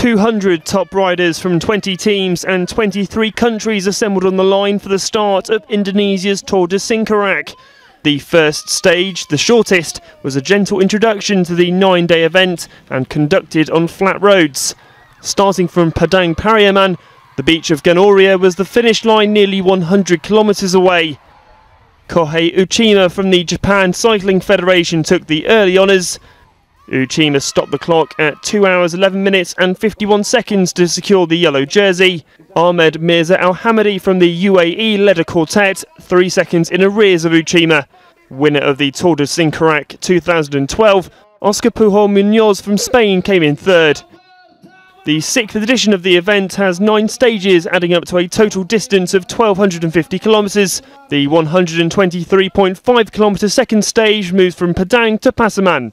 200 top riders from 20 teams and 23 countries assembled on the line for the start of Indonesia's Tour de Singkarak. The first stage, the shortest, was a gentle introduction to the nine day event and conducted on flat roads. Starting from Padang Pariaman, the beach of Gandoriah was the finish line nearly 100 kilometres away. Kohei Uchima from the Japan Cycling Federation took the early honours. Uchima stopped the clock at 2 hours 11 minutes and 51 seconds to secure the yellow jersey. Ahmed Mirza Al Hamadi from the UAE led a quartet, 3 seconds in arrears of Uchima. Winner of the Tour de Singkarak 2012, Oscar Pujol Munoz from Spain came in third. The sixth edition of the event has nine stages, adding up to a total distance of 1,250 kilometres. The 123.5 kilometre second stage moves from Padang to Pasaman.